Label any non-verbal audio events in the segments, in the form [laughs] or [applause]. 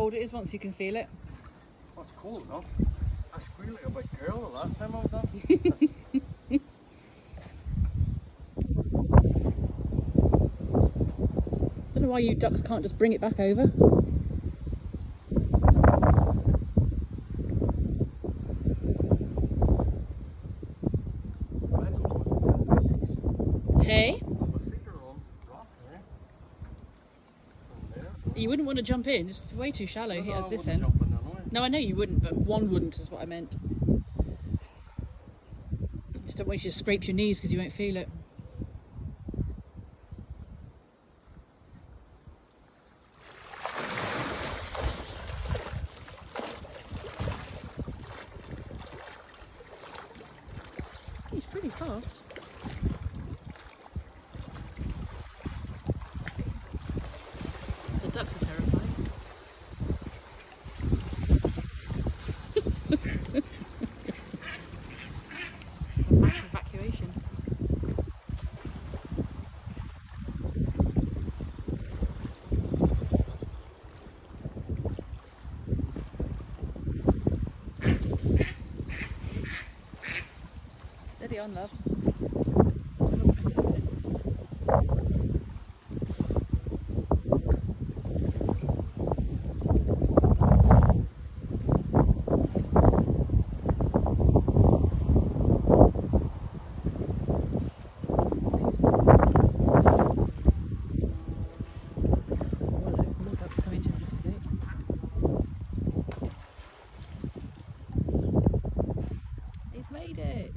cold it is once you can feel it. Well, it's cold enough. I squealed like a big girl the last time I was down. [laughs] don't know why you ducks can't just bring it back over. I don't know what the Hey, My feet are on rock there. From there. You wouldn't want to jump in. It's way too shallow No, here no, at this end. jump in anyway. No, I know you wouldn't, but one wouldn't is what I meant. Just don't want you to scrape your knees because you won't feel it. He's pretty fast. On, love. Well, look, more ducks coming to investigate. He's made it.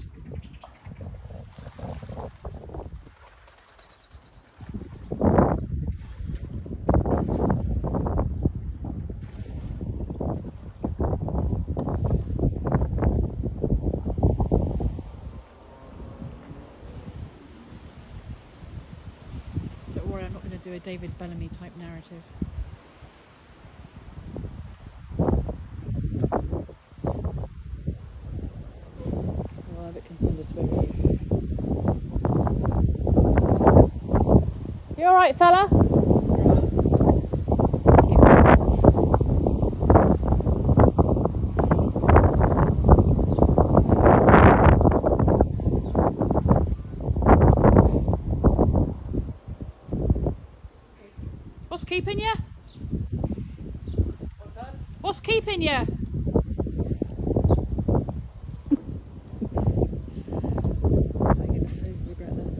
Don't worry, I'm not going to do a David Bellamy type narrative. Well, where. You alright, fella? What's keeping you? What's keeping you? I'm gonna so regret that.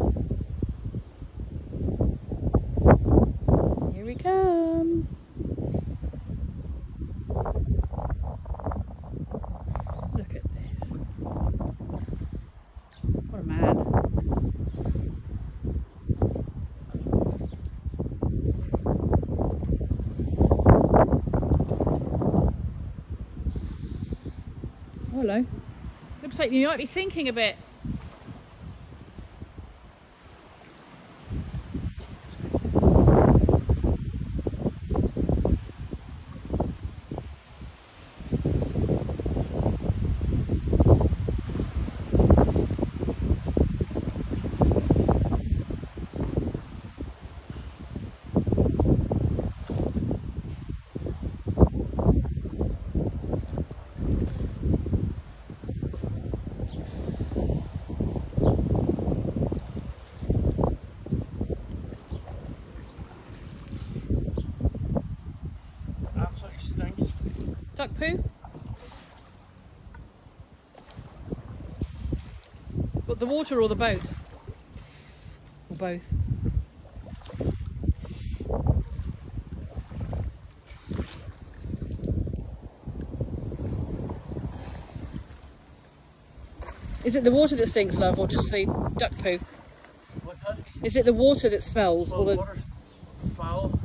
Here he comes. Look at this. What a man. Hello. Looks like you might be thinking a bit. Stinks. Duck poo? But the water or the boat? Or both? Is it the water that stinks, love, or just the duck poo? What's that? Is it the water that smells, Well, or the the... water's foul.